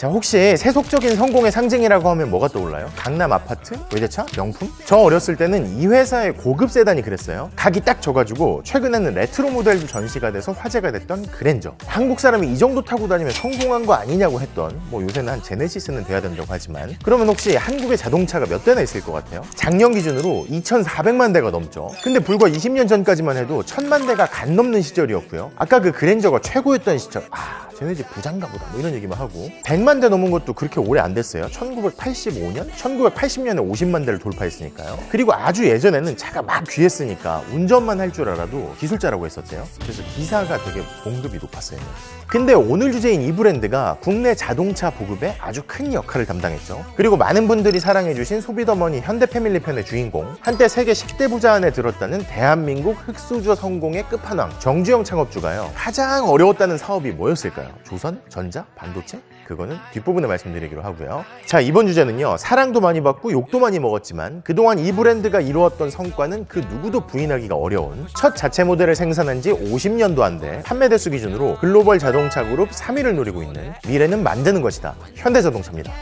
자 혹시 세속적인 성공의 상징이라고 하면 뭐가 떠올라요? 강남 아파트? 외제차? 명품? 저 어렸을 때는 이 회사의 고급 세단이 그랬어요 각이 딱 져가지고 최근에는 레트로 모델도 전시가 돼서 화제가 됐던 그랜저 한국 사람이 이 정도 타고 다니면 성공한 거 아니냐고 했던 뭐 요새는 한 제네시스는 돼야 된다고 하지만 그러면 혹시 한국에 자동차가 몇 대나 있을 것 같아요? 작년 기준으로 2,400만 대가 넘죠 근데 불과 20년 전까지만 해도 1,000만 대가 갓 넘는 시절이었고요 아까 그 그랜저가 최고였던 시절 아 쟤네 집 부잔가 보다 뭐 이런 얘기만 하고 100만 대 넘은 것도 그렇게 오래 안 됐어요 1985년? 1980년에 50만 대를 돌파했으니까요 그리고 아주 예전에는 차가 막 귀했으니까 운전만 할 줄 알아도 기술자라고 했었대요 그래서 기사가 되게 봉급이 높았어요 근데 오늘 주제인 이 브랜드가 국내 자동차 보급에 아주 큰 역할을 담당했죠 그리고 많은 분들이 사랑해주신 소비더머니 현대패밀리 편의 주인공 한때 세계 10대 부자 안에 들었다는 대한민국 흑수저 성공의 끝판왕 정주영 창업주가요 가장 어려웠다는 사업이 뭐였을까요? 조선? 전자? 반도체? 그거는 뒷부분에 말씀드리기로 하고요. 자, 이번 주제는요. 사랑도 많이 받고 욕도 많이 먹었지만 그동안 이 브랜드가 이루었던 성과는 그 누구도 부인하기가 어려운 첫 자체 모델을 생산한 지 50년도 안 돼 판매 대수 기준으로 글로벌 자동차 그룹 3위를 노리고 있는 미래는 만드는 것이다. 현대자동차입니다.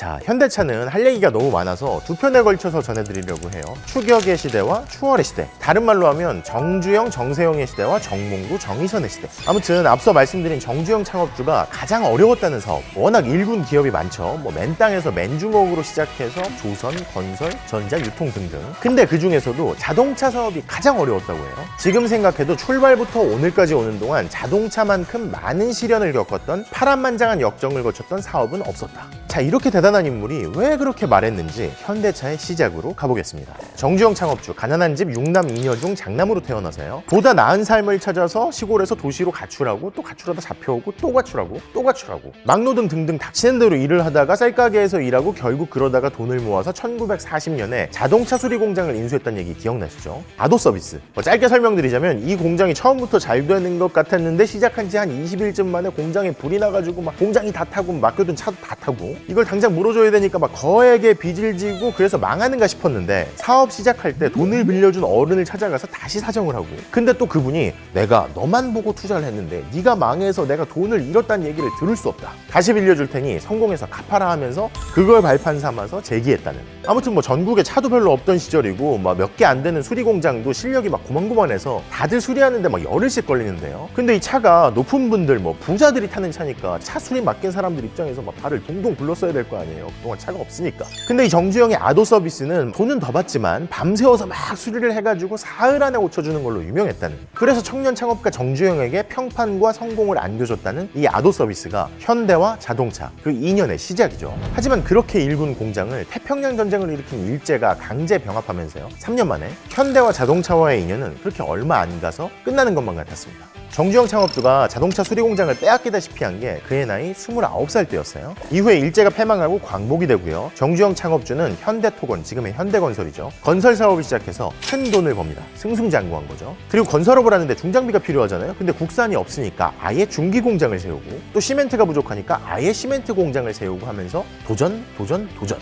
자, 현대차는 할 얘기가 너무 많아서 두 편에 걸쳐서 전해드리려고 해요. 추격의 시대와 추월의 시대. 다른 말로 하면 정주영, 정세영의 시대와 정몽구, 정의선의 시대. 아무튼 앞서 말씀드린 정주영 창업주가 가장 어려웠다는 사업. 워낙 일군 기업이 많죠. 뭐 맨땅에서 맨주먹으로 시작해서 조선, 건설, 전자, 유통 등등. 근데 그 중에서도 자동차 사업이 가장 어려웠다고 해요. 지금 생각해도 출발부터 오늘까지 오는 동안 자동차만큼 많은 시련을 겪었던 파란만장한 역정을 거쳤던 사업은 없었다. 자, 이렇게 대단 대단한 인물이 왜 그렇게 말했는지 현대차의 시작으로 가보겠습니다. 정주영 창업주, 가난한 집 6남 2녀 중 장남으로 태어나서요. 보다 나은 삶을 찾아서 시골에서 도시로 가출하고 또 가출하다 잡혀오고 또 가출하고 또 가출하고 막노동 등등 닥치는 대로 일을 하다가 쌀가게에서 일하고 결국 그러다가 돈을 모아서 1940년에 자동차 수리 공장을 인수했다는 얘기 기억나시죠? 아도 서비스. 뭐 짧게 설명드리자면 이 공장이 처음부터 잘 되는 것 같았는데 시작한 지 한 20일쯤 만에 공장에 불이 나가지고 막 공장이 다 타고 맡겨둔 차도 다 타고 이걸 당장 물어줘야 되니까 막 거액의 빚을 지고 그래서 망하는가 싶었는데 사업 시작할 때 돈을 빌려준 어른을 찾아가서 다시 사정을 하고. 근데 또 그분이 내가 너만 보고 투자를 했는데 네가 망해서 내가 돈을 잃었다는 얘기를 들을 수 없다. 다시 빌려줄 테니 성공해서 갚아라 하면서 그걸 발판 삼아서 재기했다는. 아무튼 뭐 전국에 차도 별로 없던 시절이고 막 몇 개 안 되는 수리 공장도 실력이 막 고만고만해서 다들 수리하는데 막 열흘씩 걸리는데요. 근데 이 차가 높은 분들 뭐 부자들이 타는 차니까 차 수리 맡긴 사람들 입장에서 막 발을 동동 굴렀어야 될 거 아니에요 아니에요. 그동안 차가 없으니까. 근데 이 정주영의 아도 서비스는 돈은 더 받지만 밤새워서 막 수리를 해가지고 사흘 안에 고쳐주는 걸로 유명했다는. 그래서 청년 창업가 정주영에게 평판과 성공을 안겨줬다는 이 아도 서비스가 현대와 자동차 그 2년의 시작이죠. 하지만 그렇게 일군 공장을 태평양 전쟁을 일으킨 일제가 강제 병합하면서요. 3년 만에 현대와 자동차와의 인연은 그렇게 얼마 안 가서 끝나는 것만 같았습니다. 정주영 창업주가 자동차 수리 공장을 빼앗기다시피 한 게 그의 나이 29살 때였어요. 이후에 일제가 패망하고 광복이 되고요. 정주영 창업주는 현대토건, 지금의 현대건설이죠. 건설 사업을 시작해서 큰 돈을 법니다. 승승장구한 거죠. 그리고 건설업을 하는데 중장비가 필요하잖아요. 근데 국산이 없으니까 아예 중기 공장을 세우고 또 시멘트가 부족하니까 아예 시멘트 공장을 세우고 하면서 도전, 도전, 도전.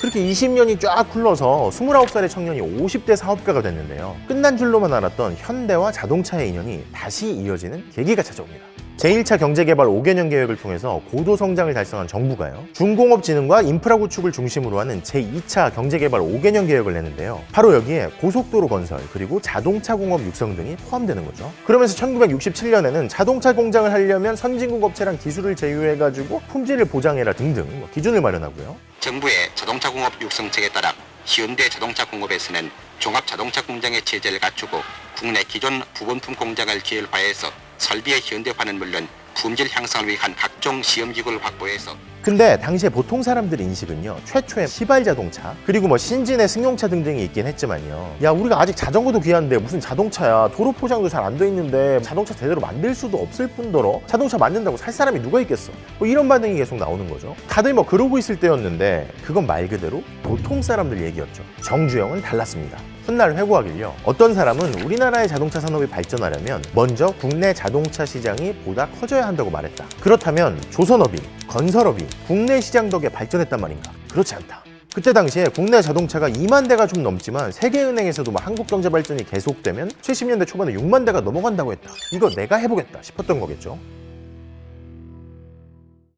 그렇게 20년이 쫙 흘러서 29살의 청년이 50대 사업가가 됐는데요. 끝난 줄로만 알았던 현대와 자동차의 인연이 다시 이어지는 계기가 찾아옵니다. 제1차 경제개발 5개년 계획을 통해서 고도 성장을 달성한 정부가요. 중공업진흥과 인프라 구축을 중심으로 하는 제2차 경제개발 5개년 계획을 내는데요. 바로 여기에 고속도로 건설 그리고 자동차 공업 육성 등이 포함되는 거죠. 그러면서 1967년에는 자동차 공장을 하려면 선진국 업체랑 기술을 제휴해가지고 품질을 보장해라 등등 뭐 기준을 마련하고요. 정부의 자동차 공업 육성책에 따라 현대 자동차 공업에서는 종합 자동차 공장의 체제를 갖추고 국내 기존 부분품 공장을 기혈화해서 설비의 현대화는 물론 품질 향상을 위한 각종 시험기구를 확보해서 근데 당시에 보통 사람들 인식은요 최초의 시발 자동차 그리고 뭐 신진의 승용차 등등이 있긴 했지만요. 야 우리가 아직 자전거도 귀한데 무슨 자동차야? 도로 포장도 잘 안 돼 있는데 자동차 제대로 만들 수도 없을 뿐더러 자동차 만든다고 살 사람이 누가 있겠어? 뭐 이런 반응이 계속 나오는 거죠. 다들 뭐 그러고 있을 때였는데 그건 말 그대로 보통 사람들 얘기였죠. 정주영은 달랐습니다 훗날 회고하길요. 어떤 사람은 우리나라의 자동차 산업이 발전하려면 먼저 국내 자동차 시장이 보다 커져야 한다고 말했다. 그렇다면 조선업이, 건설업이 국내 시장 덕에 발전했단 말인가? 그렇지 않다. 그때 당시에 국내 자동차가 2만 대가 좀 넘지만 세계은행에서도 뭐 한국 경제 발전이 계속되면 70년대 초반에 6만 대가 넘어간다고 했다. 이거 내가 해보겠다 싶었던 거겠죠.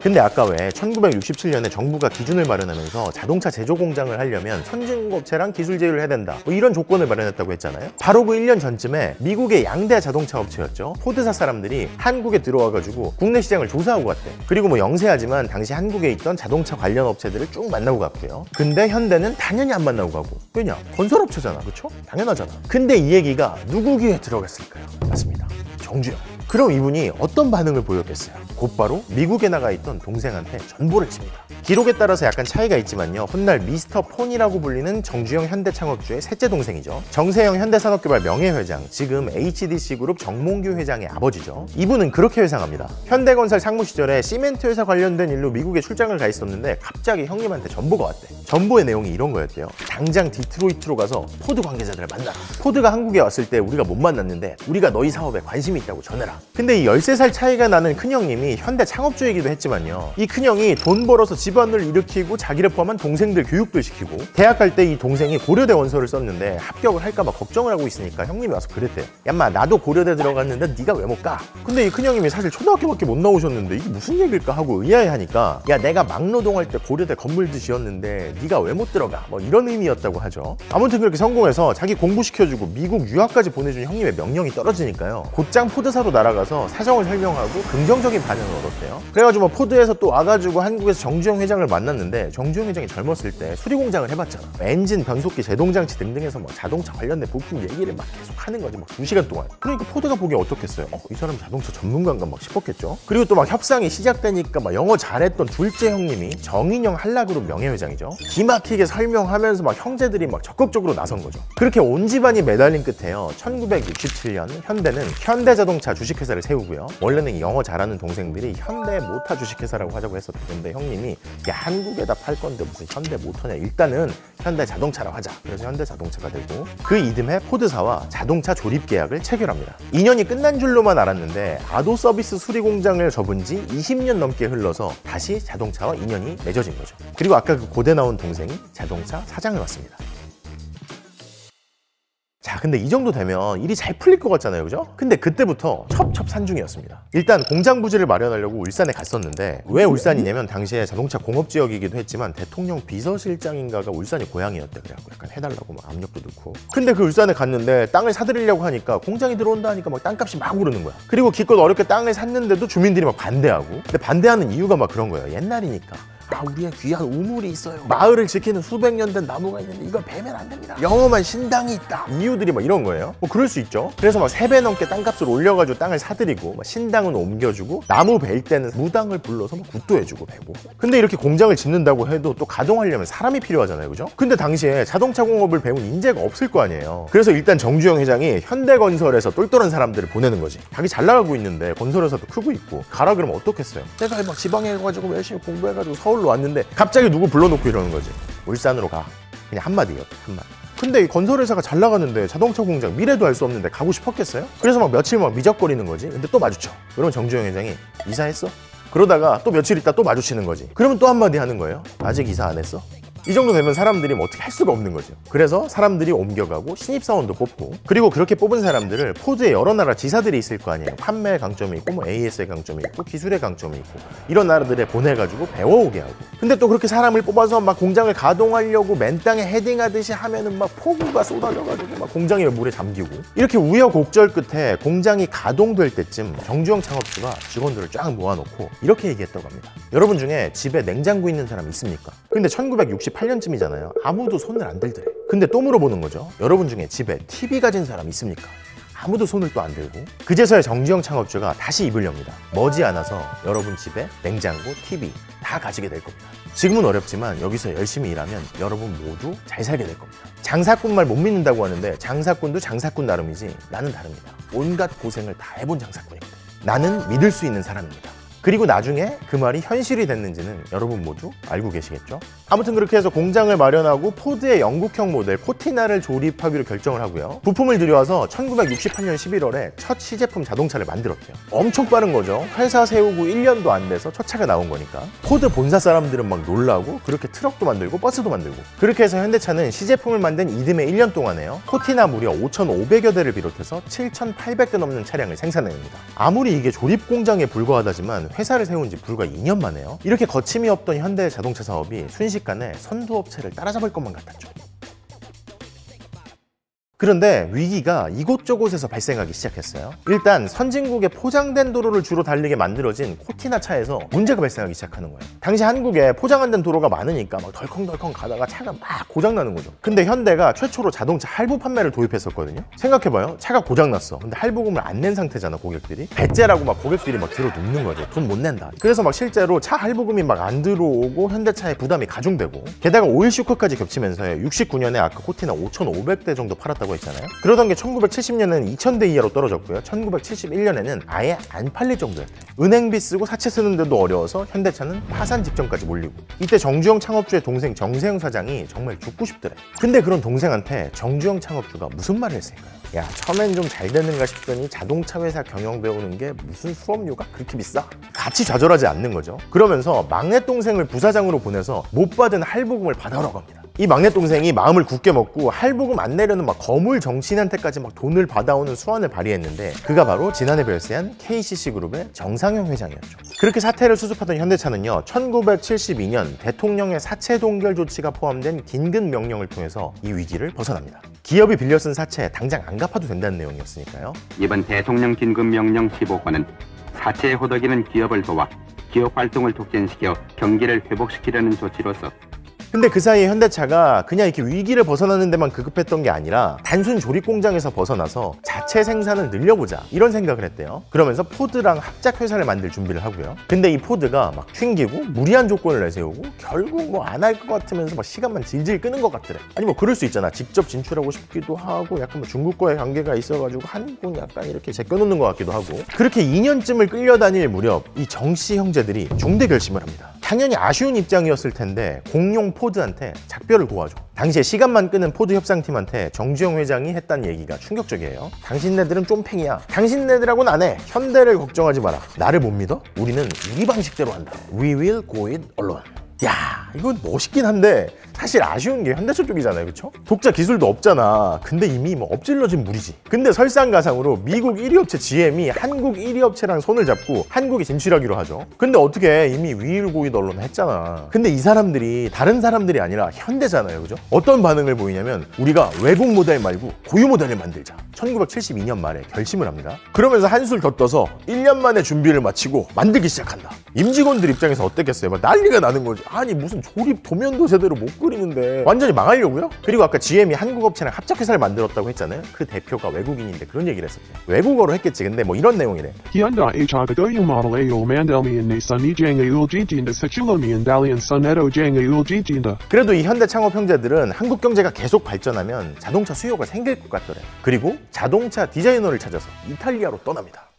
근데 아까 왜 1967년에 정부가 기준을 마련하면서 자동차 제조 공장을 하려면 선진국업체랑 기술 제휴를 해야 된다. 뭐 이런 조건을 마련했다고 했잖아요. 바로 그 1년 전쯤에 미국의 양대 자동차 업체였죠. 포드사 사람들이 한국에 들어와가지고 국내 시장을 조사하고 갔대. 그리고 뭐 영세하지만 당시 한국에 있던 자동차 관련 업체들을 쭉 만나고 갔고요. 근데 현대는 당연히 안 만나고 가고. 왜냐? 건설업체잖아. 그쵸? 당연하잖아. 근데 이 얘기가 누구 귀에 들어갔을까요? 맞습니다. 정주영 그럼 이분이 어떤 반응을 보였겠어요? 곧바로 미국에 나가 있던 동생한테 전보를 칩니다. 기록에 따라서 약간 차이가 있지만요. 훗날 미스터 포니라고 불리는 정주영 현대창업주의 셋째 동생이죠. 정세영 현대산업개발 명예회장, 지금 HDC 그룹 정몽규 회장의 아버지죠. 이분은 그렇게 회상합니다. 현대건설 상무 시절에 시멘트 회사 관련된 일로 미국에 출장을 가 있었는데 갑자기 형님한테 전보가 왔대. 전보의 내용이 이런 거였대요. 당장 디트로이트로 가서 포드 관계자들을 만나라. 포드가 한국에 왔을 때 우리가 못 만났는데 우리가 너희 사업에 관심이 있다고 전해라. 근데 이 13살 차이가 나는 큰형님이 현대 창업주이기도 했지만요. 이 큰형이 돈 벌어서 집안을 일으키고 자기를 포함한 동생들 교육도 시키고 대학 갈 때 이 동생이 고려대 원서를 썼는데 합격을 할까봐 걱정을 하고 있으니까 형님이 와서 그랬대요. 야 인마 나도 고려대 들어갔는데 네가 왜 못 가? 근데 이 큰형님이 사실 초등학교밖에 못 나오셨는데 이게 무슨 얘기일까 하고 의아해하니까 야 내가 막노동할 때 고려대 건물도 지었는데 네가 왜 못 들어가? 뭐 이런 의미였다고 하죠. 아무튼 그렇게 성공해서 자기 공부시켜주고 미국 유학까지 보내준 형님의 명령이 떨어지니까요. 곧장 포드사로 날아 가서 사정을 설명하고 긍정적인 반응을 얻었대요. 그래가지고 뭐 포드에서 또 와가지고 한국에서 정주영 회장을 만났는데 정주영 회장이 젊었을 때 수리 공장을 해봤잖아. 엔진, 변속기, 제동장치 등등에서 뭐 자동차 관련된 부품 얘기를 막 계속 하는 거지. 막 두 시간 동안. 그러니까 포드가 보기에 어떻겠어요? 어, 이 사람 자동차 전문가인가 막 싶었겠죠. 그리고 또 막 협상이 시작되니까 막 영어 잘했던 둘째 형님이 정인영 한라그룹 명예회장이죠. 기막히게 설명하면서 막 형제들이 막 적극적으로 나선 거죠. 그렇게 온 집안이 매달린 끝에요. 1967년 현대는 현대자동차 주식 회사를 세우고요. 원래는 영어 잘하는 동생들이 현대 모타 주식회사라고 하자고 했었던 건데 형님이 야 한국에다 팔 건데 무슨 현대 모터냐 일단은 현대 자동차라고 하자. 그래서 현대 자동차가 되고 그 이듬해 포드사와 자동차 조립 계약을 체결합니다. 2년이 끝난 줄로만 알았는데 아도 서비스 수리 공장을 접은 지 20년 넘게 흘러서 다시 자동차와 인연이 맺어진 거죠. 그리고 아까 그 고대 나온 동생이 자동차 사장을 맡습니다. 자, 근데 이 정도 되면 일이 잘 풀릴 것 같잖아요, 그죠? 근데 그때부터 첩첩산중이었습니다. 일단 공장 부지를 마련하려고 울산에 갔었는데 왜 울산이냐면 당시에 자동차 공업 지역이기도 했지만 대통령 비서실장인가가 울산이 고향이었대 그래갖고 약간 해달라고 막 압력도 넣고. 근데 그 울산에 갔는데 땅을 사들이려고 하니까 공장이 들어온다 하니까 막 땅값이 막 오르는 거야. 그리고 기껏 어렵게 땅을 샀는데도 주민들이 막 반대하고. 근데 반대하는 이유가 막 그런 거예요. 옛날이니까. 아 우리의 귀한 우물이 있어요. 마을을 지키는 수백 년 된 나무가 있는데 이걸 베면 안 됩니다. 영험한 신당이 있다. 이유들이 막 이런 거예요? 뭐 그럴 수 있죠. 그래서 막 세 배 넘게 땅값을 올려가지고 땅을 사들이고 막 신당은 옮겨주고 나무 벨 때는 무당을 불러서 막 굿도 해주고 베고. 근데 이렇게 공장을 짓는다고 해도 또 가동하려면 사람이 필요하잖아요. 그죠? 근데 당시에 자동차 공업을 배운 인재가 없을 거 아니에요. 그래서 일단 정주영 회장이 현대건설에서 똘똘한 사람들을 보내는 거지. 자기 잘 나가고 있는데 건설회사도 크고 있고. 가라 그러면 어떻겠어요? 내가 막 지방에 가가지고 열심히 공부해가지고 서울 로 왔는데 갑자기 누구 불러놓고 이러는 거지. 울산으로 가. 그냥 한마디였다 한마디. 근데 이 건설회사가 잘 나가는데 자동차 공장 미래도 알 수 없는데 가고 싶었겠어요? 그래서 막 며칠 막 미적거리는 거지. 근데 또 마주쳐. 그러면 정주영 회장이 이사했어? 그러다가 또 며칠 있다 또 마주치는 거지. 그러면 또 한마디 하는 거예요 아직 이사 안 했어? 이 정도 되면 사람들이 뭐 어떻게 할 수가 없는 거죠. 그래서 사람들이 옮겨가고 신입사원도 뽑고 그리고 그렇게 뽑은 사람들을 포드의 여러 나라 지사들이 있을 거 아니에요. 판매의 강점이 있고 뭐 AS의 강점이 있고 기술의 강점이 있고 이런 나라들에 보내가지고 배워오게 하고 근데 또 그렇게 사람을 뽑아서 막 공장을 가동하려고 맨 땅에 헤딩하듯이 하면은 막 폭우가 쏟아져가지고 막 공장이 물에 잠기고 이렇게 우여곡절 끝에 공장이 가동될 때쯤 정주영 창업주가 직원들을 쫙 모아놓고 이렇게 얘기했다고 합니다. 여러분 중에 집에 냉장고 있는 사람 있습니까? 근데 1968년쯤이잖아요. 아무도 손을 안 들더래. 근데 또 물어보는 거죠. 여러분 중에 집에 TV 가진 사람 있습니까? 아무도 손을 또 안 들고 그제서야 정주영 창업주가 다시 입을 엽니다. 머지않아서 여러분 집에 냉장고, TV 다 가지게 될 겁니다. 지금은 어렵지만 여기서 열심히 일하면 여러분 모두 잘 살게 될 겁니다. 장사꾼 말 못 믿는다고 하는데 장사꾼도 장사꾼 나름이지 나는 다릅니다. 온갖 고생을 다 해본 장사꾼입니다. 나는 믿을 수 있는 사람입니다. 그리고 나중에 그 말이 현실이 됐는지는 여러분 모두 알고 계시겠죠? 아무튼 그렇게 해서 공장을 마련하고 포드의 영국형 모델 코티나를 조립하기로 결정을 하고요. 부품을 들여와서 1968년 11월에 첫 시제품 자동차를 만들었대요. 엄청 빠른 거죠. 회사 세우고 1년도 안 돼서 첫 차가 나온 거니까. 포드 본사 사람들은 막 놀라고 그렇게 트럭도 만들고 버스도 만들고 그렇게 해서 현대차는 시제품을 만든 이듬해 1년 동안에요. 코티나 무려 5,500여 대를 비롯해서 7,800대 넘는 차량을 생산해냅니다. 아무리 이게 조립 공장에 불과하다지만 회사를 세운 지 불과 2년 만에요. 이렇게 거침이 없던 현대 자동차 사업이 순식간에 선두업체를 따라잡을 것만 같았죠. 그런데 위기가 이곳저곳에서 발생하기 시작했어요. 일단 선진국의 포장된 도로를 주로 달리게 만들어진 코티나 차에서 문제가 발생하기 시작하는 거예요. 당시 한국에 포장 안 된 도로가 많으니까 막 덜컹덜컹 가다가 차가 막 고장나는 거죠. 근데 현대가 최초로 자동차 할부 판매를 도입했었거든요. 생각해봐요. 차가 고장났어. 근데 할부금을 안 낸 상태잖아, 고객들이. 배째라고 막 고객들이 막 들어 눕는 거죠. 돈 못 낸다. 그래서 막 실제로 차 할부금이 막 안 들어오고 현대차의 부담이 가중되고 게다가 오일 쇼크까지 겹치면서요. 69년에 아까 코티나 5,500대 정도 팔았다고 했잖아요. 그러던 게 1970년에는 2,000대 이하로 떨어졌고요. 1971년에는 아예 안 팔릴 정도였대요. 은행비 쓰고 사채 쓰는데도 어려워서 현대차는 파산 직전까지 몰리고 이때 정주영 창업주의 동생 정세영 사장이 정말 죽고 싶더래. 근데 그런 동생한테 정주영 창업주가 무슨 말을 했을까요? 야 처음엔 좀잘 되는가 싶더니 자동차 회사 경영 배우는 게 무슨 수업료가 그렇게 비싸? 같이 좌절하지 않는 거죠. 그러면서 막내 동생을 부사장으로 보내서 못 받은 할부금을 받아오라고 합니다. 이 막내 동생이 마음을 굳게 먹고 할부금 안 내려는 막 거물 정치인한테까지 막 돈을 받아오는 수완을 발휘했는데 그가 바로 지난해 별세한 KCC 그룹의 정상영 회장이었죠. 그렇게 사태를 수습하던 현대차는요 1972년 대통령의 사채 동결 조치가 포함된 긴급 명령을 통해서 이 위기를 벗어납니다. 기업이 빌려 쓴 사채 당장 안 갚아도 된다는 내용이었으니까요. 이번 대통령 긴급 명령 15건은 사채에 허덕이는 기업을 도와 기업 활동을 촉진시켜 경기를 회복시키려는 조치로서 근데 그 사이에 현대차가 그냥 이렇게 위기를 벗어나는 데만 급급했던 게 아니라 단순 조립 공장에서 벗어나서 자체 생산을 늘려보자 이런 생각을 했대요. 그러면서 포드랑 합작 회사를 만들 준비를 하고요. 근데 이 포드가 막 튕기고 무리한 조건을 내세우고 결국 뭐 안 할 것 같으면서 막 시간만 질질 끄는 것 같더래. 아니 뭐 그럴 수 있잖아. 직접 진출하고 싶기도 하고 약간 뭐 중국과의 관계가 있어가지고 한국은 약간 이렇게 제껴놓는 것 같기도 하고 그렇게 2년쯤을 끌려다닐 무렵 이 정씨 형제들이 중대 결심을 합니다. 당연히 아쉬운 입장이었을 텐데 공룡 포드한테 작별을 고하죠. 당시에 시간만 끄는 포드 협상팀한테 정주영 회장이 했단 얘기가 충격적이에요. 당신네들은 쫌팽이야. 당신네들하고는 안 해. 현대를 걱정하지 마라. 나를 못 믿어? 우리는 우리 방식대로 한다. We will go it alone. 야, 이건 멋있긴 한데 사실 아쉬운 게 현대차 쪽이잖아요, 그렇죠? 독자 기술도 없잖아. 근데 이미 뭐 엎질러진 물이지. 근데 설상가상으로 미국 1위 업체 GM이 한국 1위 업체랑 손을 잡고 한국에 진출하기로 하죠. 근데 어떻게 이미 We will go it alone 했잖아. 근데 이 사람들이 다른 사람들이 아니라 현대잖아요, 그죠? 어떤 반응을 보이냐면 우리가 외국 모델 말고 고유 모델을 만들자. 1972년 말에 결심을 합니다. 그러면서 한술 더 떠서 1년 만에 준비를 마치고 만들기 시작한다. 임직원들 입장에서 어땠겠어요? 막 난리가 나는 거지. 아니 무슨 조립 도면도 제대로 못 그리는데 완전히 망하려고요? 그리고 아까 GM이 한국 업체랑 합작 회사를 만들었다고 했잖아요. 그 대표가 외국인인데 그런 얘기를 했었대요. 외국어로 했겠지. 근데 뭐 이런 내용이래. Hyundai Mandelmian ni Sunny Jang Ayul Jitinda Sechulomian Dalian Sun Edo Jang Ayul Jitinda. 그래도 이 현대 창업 형제들은 한국 경제가 계속 발전하면 자동차 수요가 생길 것 같더래. 그리고 자동차 디자이너를 찾아서 이탈리아로 떠납니다.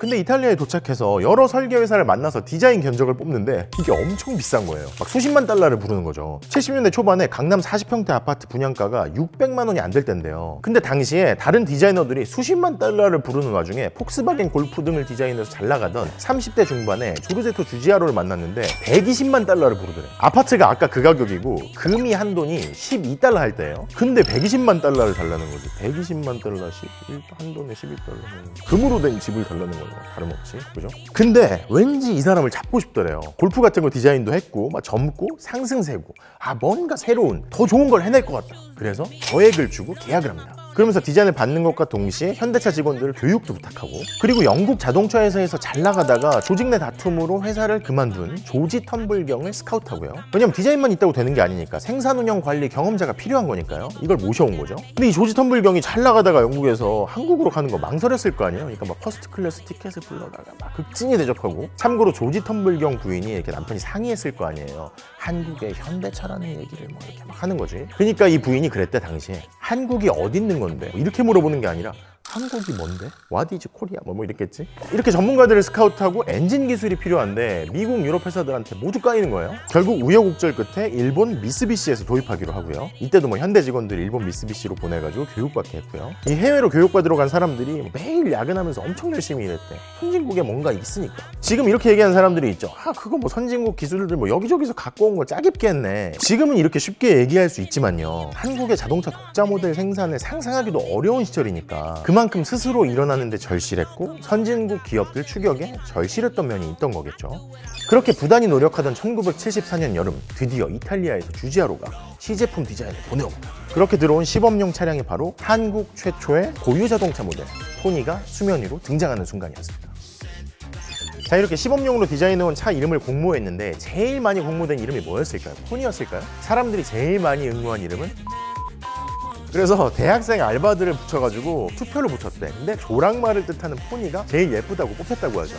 근데 이탈리아에 도착해서 여러 설계 회사를 만나서 디자인 견적을 뽑는데 이게 엄청 비싼 거예요. 막 수십만 달러를 부르는 거죠. 70년대 초반에 강남 40평대 아파트 분양가가 600만 원이 안 될 때인데요. 근데 당시에 다른 디자이너들이 수십만 달러를 부르는 와중에 폭스바겐 골프 등을 디자인해서 잘 나가던 30대 중반에 조르제토 주지아로를 만났는데 120만 달러를 부르더래. 아파트가 아까 그 가격이고 금이 한 돈이 12달러 할 때예요. 근데 120만 달러를 달라는 거지. 120만 달러 11, 한 돈에 12달러. 금으로 된 집을 달라는 거예요. 다름없이 그죠? 근데 왠지 이 사람을 잡고 싶더래요. 골프 같은 거 디자인도 했고 막 젊고 상승세고 아 뭔가 새로운 더 좋은 걸 해낼 것 같다. 그래서 저액을 주고 계약을 합니다. 그러면서 디자인을 받는 것과 동시에 현대차 직원들 교육도 부탁하고 그리고 영국 자동차 회사에서 잘 나가다가 조직 내 다툼으로 회사를 그만둔 조지 턴불경을 스카우트하고요. 왜냐면 디자인만 있다고 되는 게 아니니까 생산 운영 관리 경험자가 필요한 거니까요. 이걸 모셔온 거죠. 근데 이 조지 턴불경이 잘 나가다가 영국에서 한국으로 가는 거 망설였을 거 아니에요. 그러니까 막 first class 티켓을 불러다가 막 극진히 대접하고 참고로 조지 턴불경 부인이 이렇게 남편이 상의했을 거 아니에요. 한국의 현대차라는 얘기를 막 이렇게 막 하는 거지. 그러니까 이 부인이 그랬대 당시에 한국이 어디 있는 건데 이렇게 물어보는 게 아니라 한국이 뭔데? What is Korea? 뭐, 뭐 이랬겠지? 이렇게 전문가들을 스카우트하고 엔진 기술이 필요한데 미국 유럽 회사들한테 모두 까이는 거예요. 결국 우여곡절 끝에 일본 미쓰비시에서 도입하기로 하고요. 이때도 뭐 현대 직원들 일본 미쓰비시로 보내가지고 교육받게 했고요. 이 해외로 교육받으러 간 사람들이 매일 야근하면서 엄청 열심히 일했대. 선진국에 뭔가 있으니까. 지금 이렇게 얘기하는 사람들이 있죠. 아 그거 뭐 선진국 기술들 뭐 여기저기서 갖고 온 거 짜깁게 했네. 지금은 이렇게 쉽게 얘기할 수 있지만요. 한국의 자동차 독자 모델 생산을 상상하기도 어려운 시절이니까 그만 큼 스스로 일어나는데 절실했고 선진국 기업들 추격에 절실했던 면이 있던 거겠죠. 그렇게 부단히 노력하던 1974년 여름 드디어 이탈리아에서 주지아로가 시제품 디자인을 보내옵니다. 그렇게 들어온 시범용 차량이 바로 한국 최초의 고유 자동차 모델 포니가 수면 위로 등장하는 순간이었습니다. 자 이렇게 시범용으로 디자인해온 차 이름을 공모했는데 제일 많이 공모된 이름이 뭐였을까요? 포니였을까요? 사람들이 제일 많이 응모한 이름은 그래서 대학생 알바들을 붙여가지고 투표를 붙였대. 근데 조랑말을 뜻하는 포니가 제일 예쁘다고 뽑혔다고 하죠.